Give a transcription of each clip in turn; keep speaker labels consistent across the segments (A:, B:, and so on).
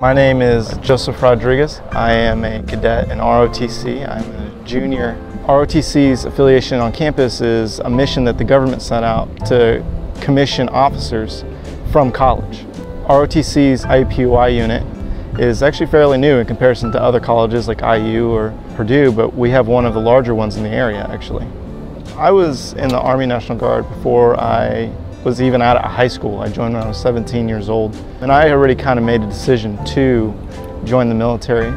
A: My name is Joseph Rodriguez. I am a cadet in ROTC. I'm a junior. ROTC's affiliation on campus is a mission that the government sent out to commission officers from college. ROTC's IUPUI unit is actually fairly new in comparison to other colleges like IU or Purdue, but we have one of the larger ones in the area actually. I was in the Army National Guard before I was even out of high school. I joined when I was 17 years old. And I already kind of made a decision to join the military.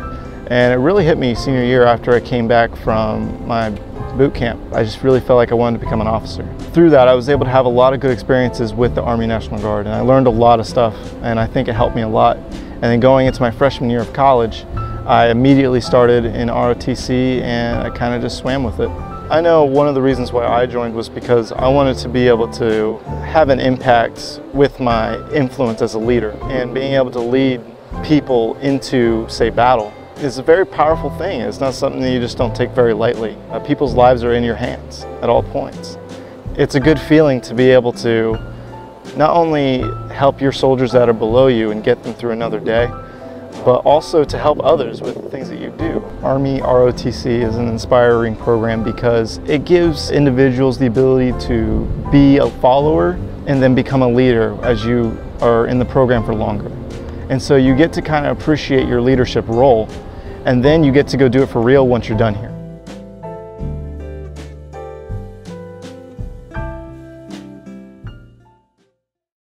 A: And it really hit me senior year after I came back from my boot camp. I just really felt like I wanted to become an officer. Through that, I was able to have a lot of good experiences with the Army National Guard and I learned a lot of stuff and I think it helped me a lot. And then going into my freshman year of college, I immediately started in ROTC and I kind of just swam with it. I know one of the reasons why I joined was because I wanted to be able to have an impact with my influence as a leader and being able to lead people into, say, battle is a very powerful thing. It's not something that you just don't take very lightly. Uh, people's lives are in your hands at all points. It's a good feeling to be able to not only help your soldiers that are below you and get them through another day, but also to help others with the things that you do. Army ROTC is an inspiring program because it gives individuals the ability to be a follower and then become a leader as you are in the program for longer. And so you get to kind of appreciate your leadership role and then you get to go do it for real once you're done here.